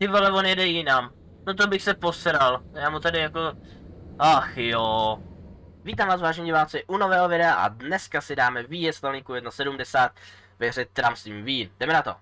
Ty vole, on jede jinam. No to bych se posral. Já mu tady jako... Ach jo. Vítám vás vážení diváci u nového videa a dneska si dáme výjezd na linku 1.70 ve hře Tramsteam V. Jdeme na to.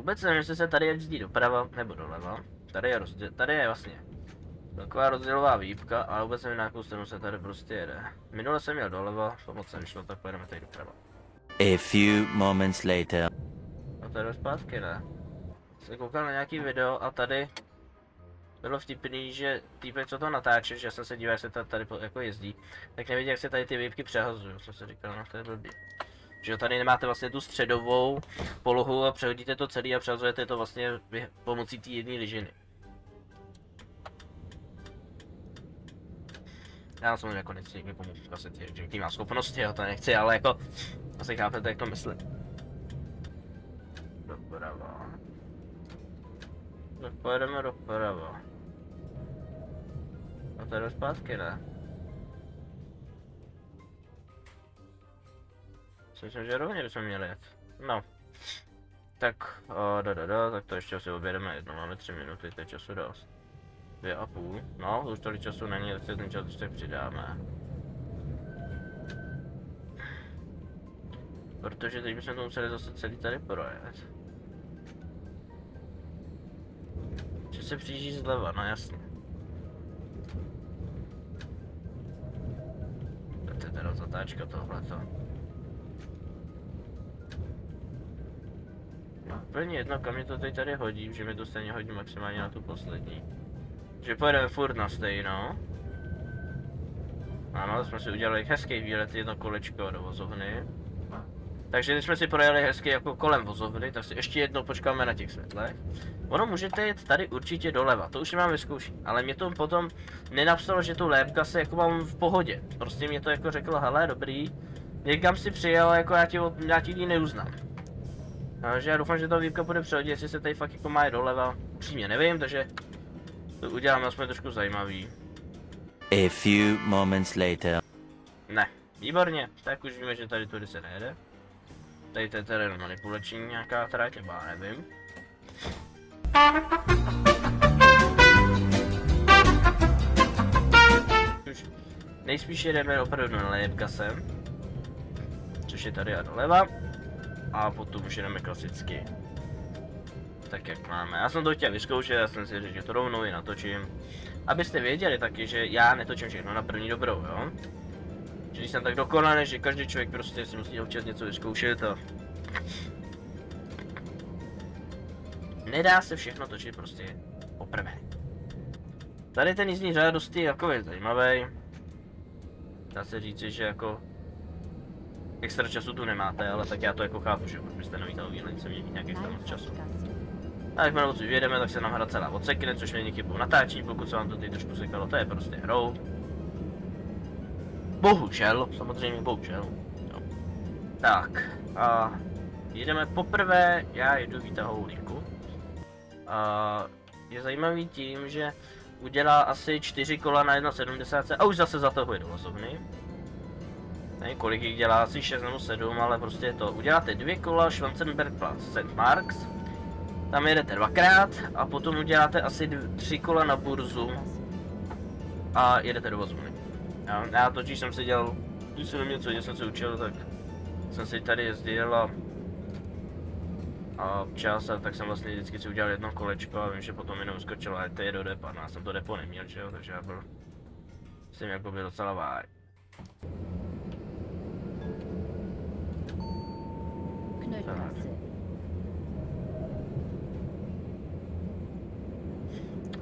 Vůbec nevím, jestli se tady jezdí doprava nebo doleva. Tady je, rozděl, tady je vlastně taková rozdělová výpka, ale vůbec nevím, na jakou stranu se tady prostě jede. Minule jsem měl doleva, to moc nešlo, tak pojedeme tady doprava. A few moments later. A tady jde zpátky, ne? Jsem koukal na nějaký video a tady bylo vtipný, že týpek, co to natáče, že jsem se díval, jak se tady, tady jako jezdí, tak nevidí, jak se tady ty výpky přehazují. Jsem si říkal, no to je blbý. Že tady nemáte vlastně tu středovou polohu a přehodíte to celý a přehazujete to vlastně pomocí té jedné lyžiny. Já jsem jako nechci někomu vlastně ty, že má schopnosti, já to nechci, ale jako asi chápete, jak to myslím. Doprava. Tak pojedeme doprava. A tady zpátky ne? Si Myslím, že rovně bychom měli jet. No. Tak, o, da, da, da, tak to ještě asi objedeme jedno, máme tři minuty, to je času dost. Dvě a půl, no, už tolik času není, tak si ten čas ještě přidáme. Protože teď bychom to museli zase celý tady projet. Že se přijíždí zleva, no jasně. To je teda zatáčka tohleto. Úplně jedno, kam mě to teď tady hodí, že mi to stejně hodí maximálně na tu poslední. Že pojedeme furt na stejno. Ano, jsme si udělali hezký výlet, jedno kolečko do vozovny. Takže když jsme si projeli hezky jako kolem vozovny, tak si ještě jednou počkáme na těch světlech. Ono můžete jet tady určitě doleva, to už mám vyzkoušet, ale mě to potom nenapsalo, že tu lépka se jako mám v pohodě. Prostě mě to jako řeklo, hele dobrý, někam si přijel, jako já ti, já ti ji neuznám. Takže já doufám, že ta výpka bude přehodit, jestli se tady fakt jako má doleva. Přímě nevím, takže to uděláme aspoň trošku zajímavý. A few moments later. Ne, výborně, tak už víme, že tady tudy se nejede. Tady to je teda manipulační nějaká trať, nebo já nevím. Už nejspíš jedeme opravdu na Lejebkasem, což je tady a doleva. A potom už jedeme klasicky. Tak jak máme. Já jsem to chtěl vyzkoušet, já jsem si řekl, že to rovnou i natočím. Abyste věděli taky, že já netočím všechno na první dobrou, jo? Že jsem tak dokonalý, že každý člověk prostě si musí občas něco vyzkoušet a... Nedá se všechno točit prostě poprvé. Tady ten jízdní řád dosti jako je zajímavý. Dá se říci, že jako extra času tu nemáte, ale tak já to jako chápu, že pokud byste nový televízor, se mít nějaký extra moc času. A jakmile odsud vyjedeme, tak se nám hra celá odsekne, což není chybou natáčí, pokud se vám to teď trošku sekalo, to je prostě hrou. Bohužel, samozřejmě bohužel. Jo. Tak, a jedeme poprvé, já jedu výtahovou linku. A je zajímavý tím, že udělá asi 4 kola na 1,70 a už zase zatahuje do vozovny. Nevím kolik jich dělá, asi 6 nebo 7, ale prostě je to. Uděláte dvě kola Schwarzenbergplatz St. Marks, tam jedete dvakrát a potom uděláte asi dv- tři kola na burzu a jedete do vozovny. Já, já totiž jsem si dělal, když jsem něco, jsem se učil, tak jsem si tady jezdil a, a čas a tak jsem vlastně vždycky si udělal jedno kolečko a vím, že potom jenom skočilo a je do depa, no já jsem to depo neměl, že jo, takže já byl tím jako byl docela váj. Knöllgasse.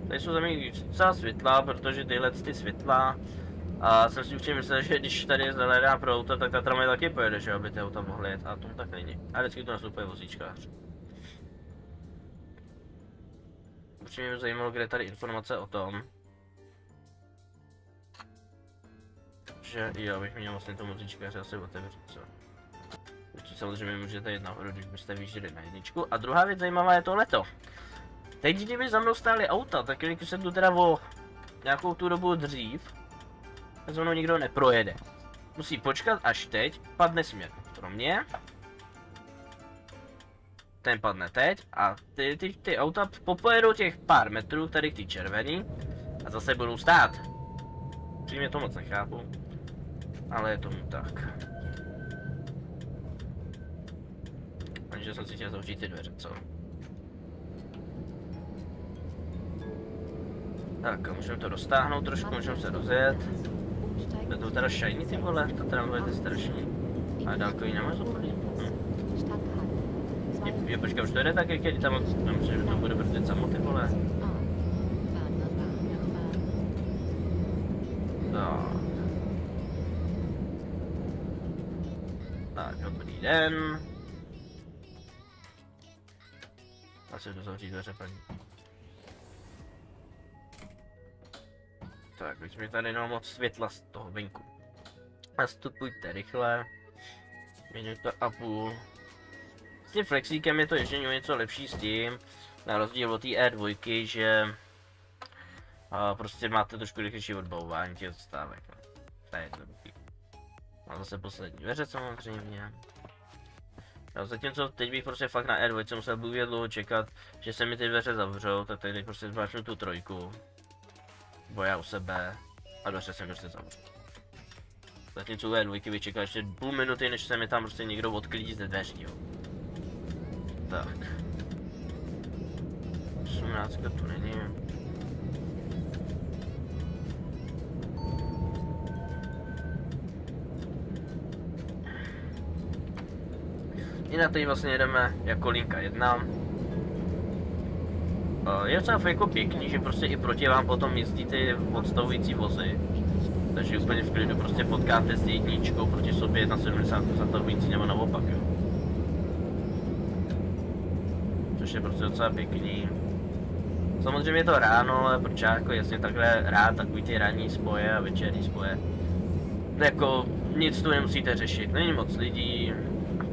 Tady jsou za mě docela světla, protože tyhle ty světla a jsem si určitě myslel, že když tady je zelená pro auto, tak ta tramvaj taky pojede, že aby ty auta mohly jet, a tomu tak není. A vždycky to nastupuje vozíčkář. Určitě mě zajímalo, kde je tady informace o tom, že jo, bych měl vlastně tomu vozíčkáře asi otevřít, co? Samozřejmě můžete jít nahoru, když byste vyjížděli na jedničku. A druhá věc zajímavá je tohleto. Teď, kdyby za mnou stály auta, tak když jsem tu teda o nějakou tu dobu dřív, tak za mnou nikdo neprojede. Musí počkat až teď, padne směr pro mě. Ten padne teď a ty, ty, ty auta popojedou těch pár metrů, tady ty červený, a zase budou stát. Přímě to moc nechápu, ale je tomu tak. Takže jsem si chtěl zavřít ty dveře, co? Tak, můžeme to roztáhnout trošku, můžeme se rozjet. Je to teda shiny ty vole, to tramvaj je strašný. A dálkový nemá zopadý. Hm. Je, je, počkej, už to jde tak, jak je tam, tam myslím, že to bude brzdit samo ty vole. Tak. Tak, dobrý den. Asi jdu zavřít dveře, paní. Tak, už mi tady jenom moc světla z toho venku. Nastupujte rychle. Minuta a půl. S tím flexíkem je to ještě něco lepší s tím, na rozdíl od té R2, že a prostě máte trošku rychlejší odbavování těch zastávek. No. To je jednoduchý. A zase poslední dveře samozřejmě. No, zatímco teď bych prostě fakt na R2 musel bůh dlouho čekat, že se mi ty dveře zavřou, tak tady prostě zmáčnu tu trojku. Bo já u sebe a dveře se mi prostě zavřu. Zatímco u R2 bych čekal ještě půl minuty, než se mi tam prostě někdo odklidí ze dveří, jo. Tak. 18 tu není. Jinak teď vlastně jedeme jako linka 1. Eh, Je docela jako pěkný, že prostě i proti vám potom jezdí ty odstavující vozy. Takže úplně v klidu prostě potkáte s jedničkou proti sobě na 70 zatavující nebo naopak. Což je prostě docela pěkný. Samozřejmě je to ráno, ale proč jako jasně takhle rád takový ty ranní spoje a večerní spoje. Jako nic tu nemusíte řešit, není moc lidí,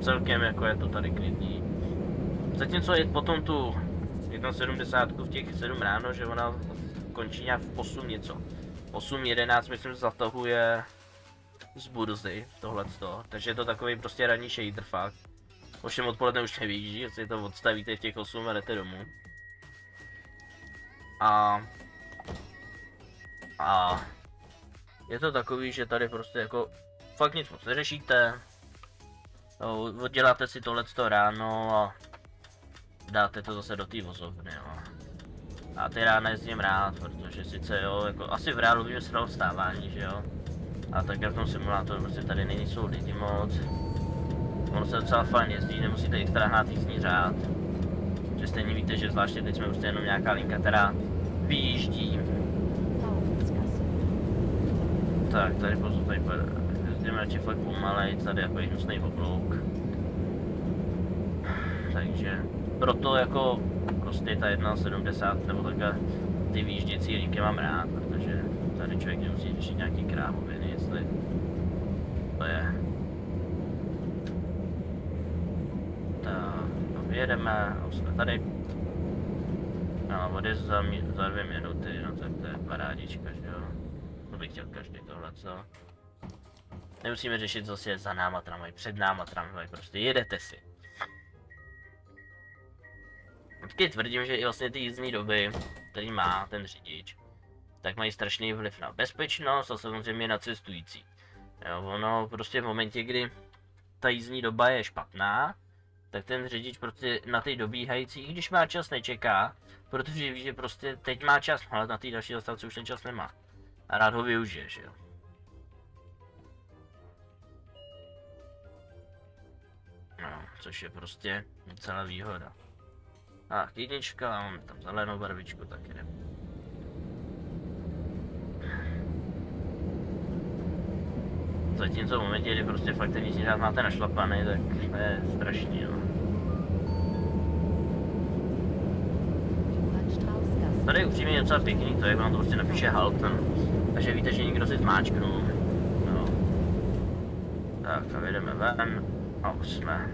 celkem jako je to tady klidný. Zatímco je potom tu 1,70 v těch 7 ráno, že ona končí nějak v 8 něco. 8.11 myslím zatahuje z burzy tohleto, takže je to takový prostě ranní shader fakt. Ovšem odpoledne už nevyjíždí, jestli to odstavíte v těch 8 a jdete domů. A... A... Je to takový, že tady prostě jako fakt nic moc neřešíte. No, odděláte si tohleto ráno a dáte to zase do té vozovny, no. A ty rána jezdím rád, protože sice jo, jako asi v reálu bych sral vstávání, že jo. A tak v tom simulátoru prostě tady není jsou lidi moc. Ono se docela fajn jezdí, nemusíte extra hrát jízdní řád. Že stejně víte, že zvláště teď jsme prostě jenom nějaká linka, která vyjíždí. Tak, tady pozor, tady pojede. Jezdíme radši fakt pomalej, tady jako hnusný oblouk. Takže proto jako prostě ta 1.70 nebo takhle ty výjížděcí linky mám rád, protože tady člověk nemusí řešit nějaký krávoviny, jestli to je. Tak, vyjedeme a jsme tady. No, vody za, za dvě minuty, no tak to je parádička, že jo. To bych chtěl každý tohle, co? Nemusíme řešit zase za náma tramvaj, před náma tramvaj, prostě jedete si. Vždycky tvrdím, že i vlastně ty jízdní doby, který má ten řidič, tak mají strašný vliv na bezpečnost a samozřejmě na cestující. Jo, ono prostě v momentě, kdy ta jízdní doba je špatná, tak ten řidič prostě na ty dobíhající, i když má čas, nečeká, protože ví, že prostě teď má čas, ale na té další zastavce už ten čas nemá. A rád ho využije, že jo. No, což je prostě docela výhoda. Tak, jednička, máme tam zelenou barvičku, tak jdem. Zatímco v momentě, kdy prostě fakt ten jízdní řád máte našlapaný, tak to je strašný, no. Tady je upřímně docela pěkný to, jak vám to prostě napíše Halton. Takže víte, že někdo si zmáčknul. No. Tak a vyjdeme ven. A už jsme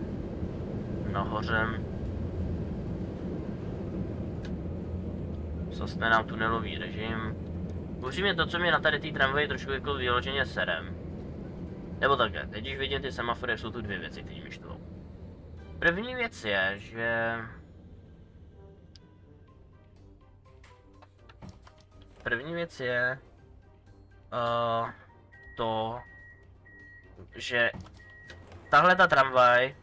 nahoře. Sosne nám tunelový režim. Upřímně to, co mě na tady té tramvaji trošku jako vyloženě serem. Nebo takhle, teď když vidím ty semafory, jsou tu dvě věci, které mi štvou. První věc je, že... První věc je... Uh, to, že tahle ta tramvaj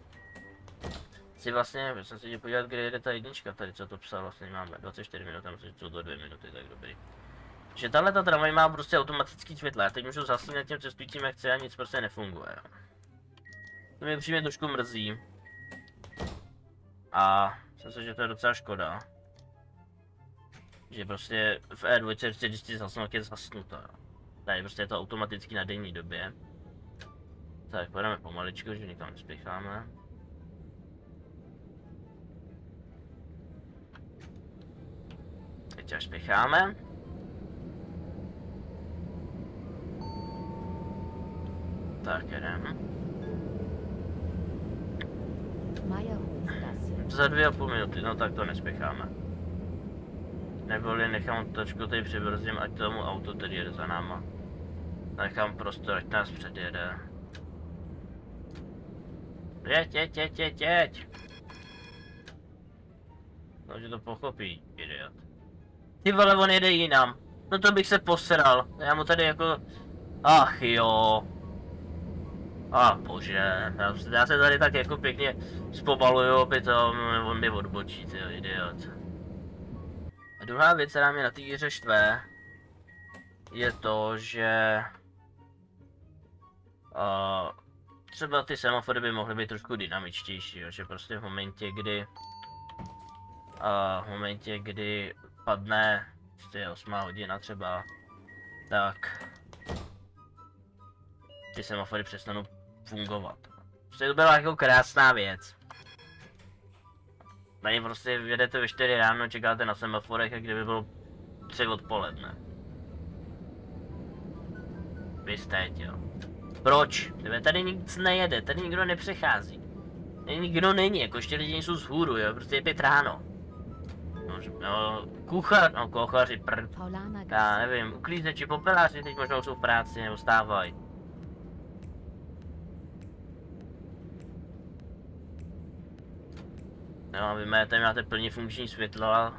si vlastně, jsem si jde podívat, kde jede ta jednička tady, co to psal, vlastně máme 24 minut, myslím, že jsou to 2 minuty, tak dobrý. Že tahle ta tramvaj má prostě automatický světla, já teď můžu zasínat těm cestujícím jak chci a nic prostě nefunguje. To mě přímě trošku mrzí. A myslím si, že to je docela škoda. Že prostě v R2 prostě zasnu, tak je zasnuto. jo. Tady prostě je to automaticky na denní době. Tak, půjdeme pomaličku, že nikam nespěcháme. Teď až spěcháme. Tak, jedeme. Za dvě a půl minuty, no tak to nespěcháme. Neboli nechám točku tady přibrzdím, ať tomu auto tady jede za náma. Nechám prostor, ať nás předjede. Jeď, jeď, jeď, jeď, jeď. No, že to pochopí, idiot. Ty vole, on jede jinam. No to bych se posral. Já mu tady jako... Ach jo. A bože, já, já se tady tak jako pěkně zpomaluju, opět to, on mi odbočí, ty idiot. A druhá věc, která mě na té hře štve, je to, že uh, třeba ty semafory by mohly být trošku dynamičtější, jo, že prostě v momentě, kdy uh, v momentě, kdy padne prostě 8 hodina třeba, tak ty semafory přestanou fungovat. Prostě to byla jako krásná věc. Tady prostě jedete ve 4 ráno, čekáte na semaforech, jak kdyby bylo 3 odpoledne. Vy jste, jo. Proč? Tebe tady nic nejede, tady nikdo nepřechází. Tady nikdo není, jako ještě lidi jsou z hůru, jo, prostě je pět ráno. No, no kuchař, no kuchaři, prd, já nevím, uklízeči, popeláři teď možná jsou v práci nebo stávají. A vy máte, máte plně funkční světla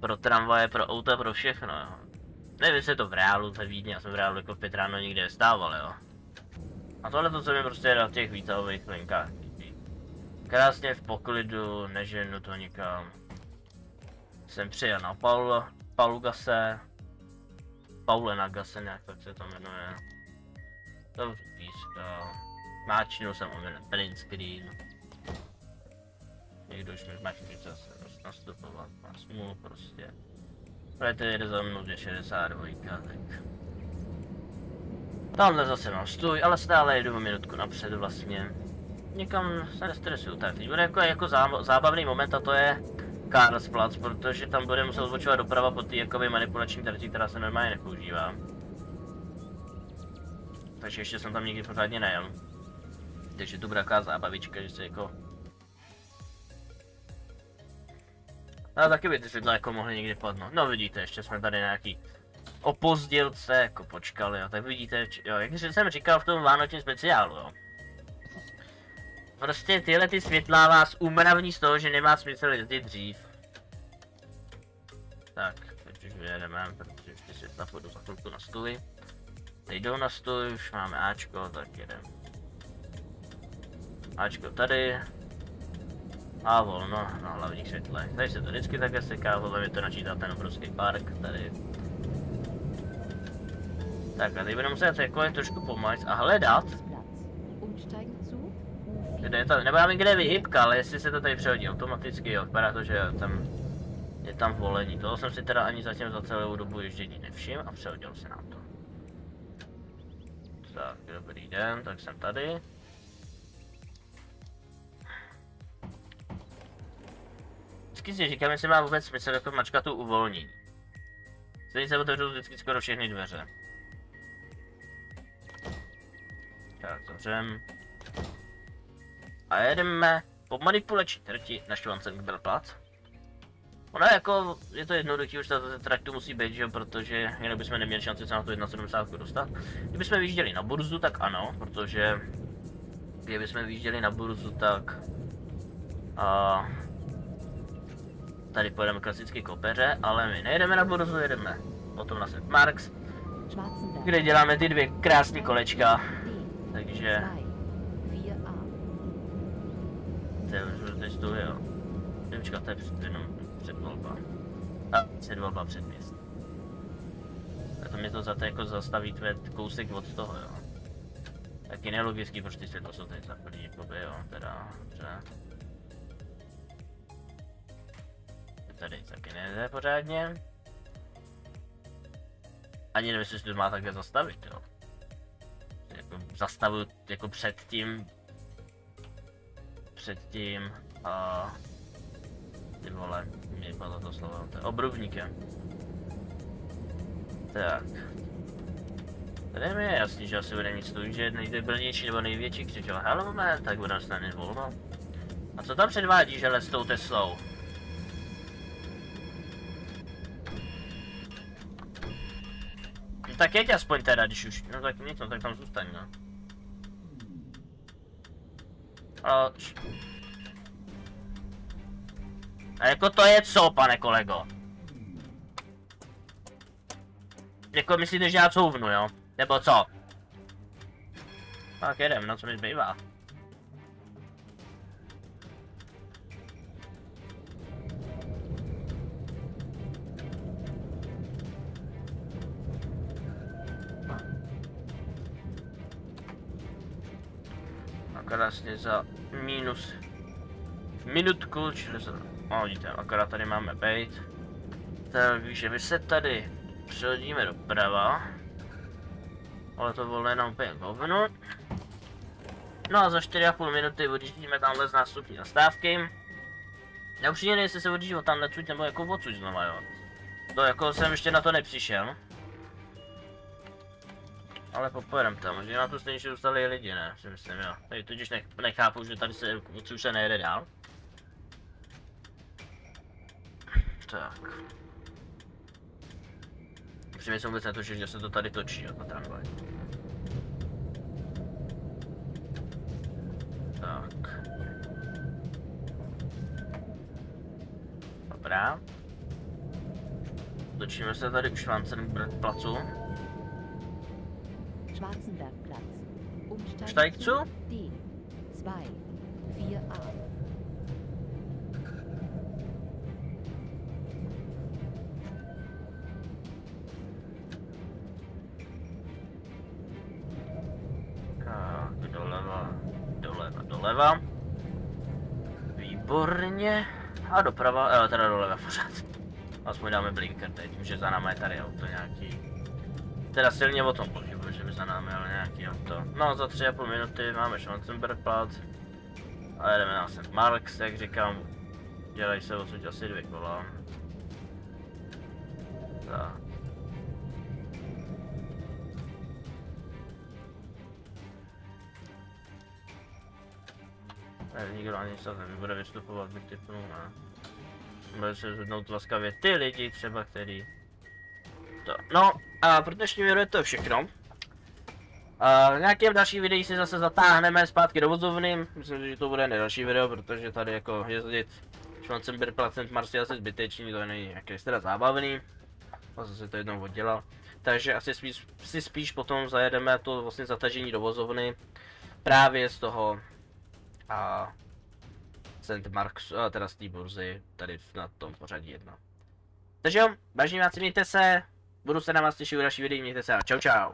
pro tramvaje, pro auta, pro všechno, jo. Nevím, je to v reálu, ve Vídni, já jsem v reálu jako v pět ráno nikde nestával, jo. A tohle to se mi prostě na těch výtahových linkách líbí. Krásně v poklidu, neženu to nikam. Jsem přijel na Paul, Paulugase, Paulenagase, nějak tak se to jmenuje. To píska. Máčnul jsem omen print screen. Někdo už mi máčnul zase nastupovat, má smůlu prostě. To jede za mnou 262, tak. Tamhle zase mám stůj, ale stále jedu minutku napřed vlastně. Někam se nestresuju, tak teď bude jako, jako zá, zábavný moment a to je Karlsplatz, protože tam bude muset odbočovat doprava po té jakoby manipulační trati, která se normálně nepoužívá. Takže ještě jsem tam nikdy pořádně nejel. Takže to bude zábavička, že se jako... Ale taky by ty světla jako mohly někdy padnout. No vidíte, ještě jsme tady nějaký opozdilce jako počkali, jo. tak vidíte, jo, jak jsem říkal v tom vánočním speciálu, jo. Prostě tyhle ty světla vás umravní z toho, že nemá smysl jezdit dřív. Tak, teď už vyjedeme, protože už ty světla půjdu za chvilku na stůj. Teď jdou na stůj, už máme Ačko, tak jedem. Ačko tady. A volno na hlavních světlech. Tady se to vždycky také seká, podle mě to načítá ten obrovský park tady. Tak a teď budeme muset jako je trošku pomalit a hledat, kde je to, nebo já vím, kde je vyhybka, ale jestli se to tady přehodí automaticky, jo, vypadá to, že tam je tam volení. Toho jsem si teda ani zatím za celou dobu ježdění nevšiml a přehodil se nám to. Tak, dobrý den, tak jsem tady. Vždycky si říkám, jestli má vůbec smysl jako mačkat tu uvolnění. Stejně se otevřou vždycky skoro všechny dveře. Tak, zavřem. A jedeme po manipulační trati na Schwanzenbergplatz. Ono jako, je to jednoduchý, už ta trať tu musí být, že jo, protože jinak bychom neměli šanci se na to 1,70 dostat. Kdybychom vyjížděli na burzu, tak ano, protože kdybychom vyjížděli na burzu, tak a tady pojedeme klasicky kopeře, ale my nejedeme na burzu, jedeme potom na St. Marks, kde děláme ty dvě krásné kolečka. Takže 2. 4a. to je už teď tu, jo. Počkat, to je před, jenom předvolba. A, předvolba před měst. A to mě to za to jako zastaví tvé kousek od toho, jo. Taky nelogický, proč ty světlo jsou teď zaplý, jakoby, jo, teda, dobře. Tady taky nejde pořádně. Ani nevím, jestli se to má takhle zastavit, jo. Zastavu jako před tím, před tím, a ty vole, mi padlo to slovo, to je obrubníkem. Tak. Tady mi je jasný, že asi bude nic tu, že nejdebilnější nebo největší křičel, moment, tak bude snadně volno. A co tam předvádí, že s tou Teslou? No tak jeď aspoň teda, když už, no tak nic, no tak tam zůstaň, no. A, č- a jako to je co, pane kolego? Jako myslíte, že já couvnu, jo? Nebo co? Tak jedem, no co mi zbývá. Vlastně za minus minutku, čili za... No vidíte, akorát tady máme bait. Takže my se tady přehodíme doprava. Ale to volné nám úplně hovno. No a za 4,5 minuty odjíždíme tamhle z nástupní zastávky. Já už nevím, jestli se odjíždí tamhle cuť nebo jako odsud znova, jo. To jako jsem ještě na to nepřišel. Ale popojedem tam, na to stejně zůstali lidi, ne? Si myslím, jo. Tady totiž nech, nechápu, že tady se odsud se nejede dál. Tak. Upřímně jsem vůbec netušil, že se to tady točí, ta tramvaj. Tak. Dobrá. Točíme se tady u Schwanzenbergplacu. Schwarzenbergplatz. Umsteigen Steigt zu? D. 2. 4a. Tak, doleva, doleva, doleva. Výborně. A doprava, eh, teda doleva pořád. Aspoň dáme blinker teď, že za námi je tady auto nějaký. Teda silně o tom pochybuji, že by za námi ale nějaký auto. No za tři a půl minuty máme Schwarzenbergplatz. A jedeme na St. Marks, jak říkám. Dělají se odsud asi dvě kola. Tak. Ne, nikdo ani se nebude vystupovat, bych typnul, ne. Bude se zhodnout laskavě ty lidi třeba, který... To. No, a pro dnešní video je to všechno. A v nějakém další videí si zase zatáhneme zpátky do vozovny. Myslím, že to bude další video, protože tady jako jezdit Schwarzenberg Mars je asi zbytečný, to není nějaký teda zábavný. A zase to jednou oddělal. Takže asi spíš, si spíš potom zajedeme to vlastně zatažení do vozovny. Právě z toho a St. Marks, a teda z té burzy, tady na tom pořadí jedna. Takže jo, vážení váci, mějte se, budu se na vás těšit u další videí, mějte se a čau čau.